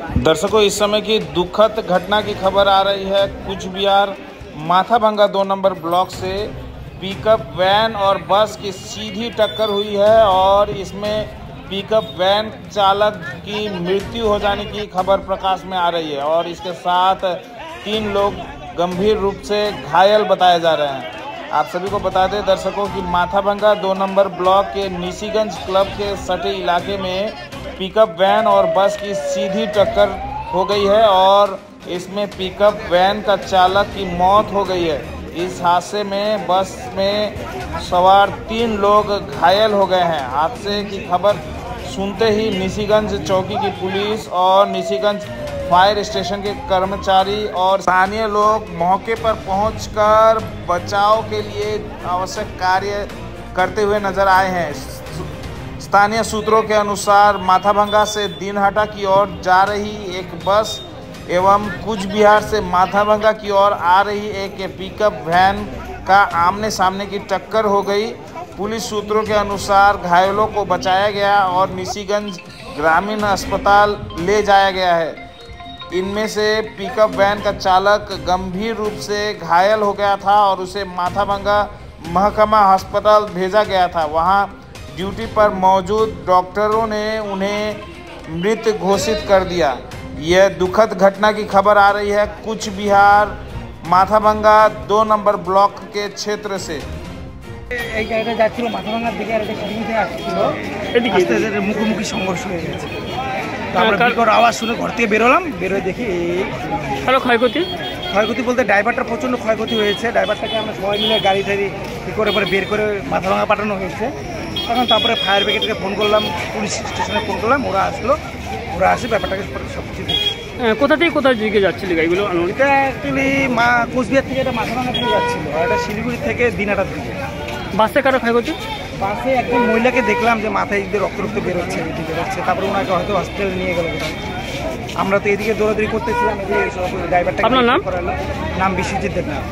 दर्शकों, इस समय की दुखद घटना की खबर आ रही है। कुछ बिहार माथाभंगा दो नंबर ब्लॉक से पिकअप वैन और बस की सीधी टक्कर हुई है और इसमें पिकअप वैन चालक की मृत्यु हो जाने की खबर प्रकाश में आ रही है और इसके साथ तीन लोग गंभीर रूप से घायल बताए जा रहे हैं। आप सभी को बता दें, दर्शकों, की माथाभंगा दो नंबर ब्लॉक के निशीगंज क्लब के सटे इलाके में पिकअप वैन और बस की सीधी टक्कर हो गई है और इसमें पिकअप वैन का चालक की मौत हो गई है। इस हादसे में बस में सवार तीन लोग घायल हो गए हैं। हादसे की खबर सुनते ही निशीगंज चौकी की पुलिस और निशीगंज फायर स्टेशन के कर्मचारी और स्थानीय लोग मौके पर पहुंचकर बचाव के लिए आवश्यक कार्य करते हुए नज़र आए हैं। स्थानीय सूत्रों के अनुसार माथाभंगा से दिनहाटा की ओर जा रही एक बस एवं कुछ बिहार से माथाभंगा की ओर आ रही एक पिकअप वैन का आमने सामने की टक्कर हो गई। पुलिस सूत्रों के अनुसार घायलों को बचाया गया और निशीगंज ग्रामीण अस्पताल ले जाया गया है। इनमें से पिकअप वैन का चालक गंभीर रूप से घायल हो गया था और उसे माथाभंगा महकमा अस्पताल भेजा गया था। वहाँ ड्यूटी पर मौजूद डॉक्टरों ने उन्हें मृत घोषित कर दिया यह दुखद घटना की खबर आ रही है कुछ बिहार माथाभंगा दो नंबर ब्लॉक के क्षेत्र से এই গাড়িটা যাচ্ছিল মাথাভাঙার দিকে আর একটা সিঁড়ি থেকে আসছিল আস্তে আস্তে মুখোমুখি সংঘর্ষ হয়ে গেছে বিকট আওয়াজ শুনে ঘর থেকে বেরোলাম বেরোয় দেখি এই কারও ক্ষয়ক্ষতি? ক্ষয়ক্ষতি বলতে ড্রাইভারটা প্রচণ্ড ক্ষয়ক্ষতি হয়েছে। ড্রাইভারটাকে আমরা সবাই মিলে গাড়ি টাড়ি কী করে পরে বের করে মাথাভাঙা পাঠানো হয়েছে। তখন তারপরে ফায়ার ব্রিগেডকে ফোন করলাম পুলিশ স্টেশনে ফোন করলাম ওরা আসলো। ওরা আসে ব্যাপারটাকে সব কিছু কোথা থেকে কোথায় দিকে যাচ্ছিল গাড়িগুলো? এটা অ্যাকচুয়ালি মা কোচবিহার থেকে এটা মাথাভাঙা থেকে যাচ্ছিল আর এটা শিলিগুড়ি থেকে দিনাটার দিকে। বাসে কারও ক্ষয়ক্ষতি? পাশে একজন মহিলাকে দেখলাম যে মাথায় দিয়ে রক্ত রক্ত বেরোচ্ছে এদিকে বেরোচ্ছে। তারপরে ওনাকে হয়তো হসপিটালে নিয়ে গেল আমরা তো এদিকে দৌড়াদৌড়ি করতেছিলাম ড্রাইভারটা আপনার নাম? নাম বিশ্বজিৎ দেবনাথ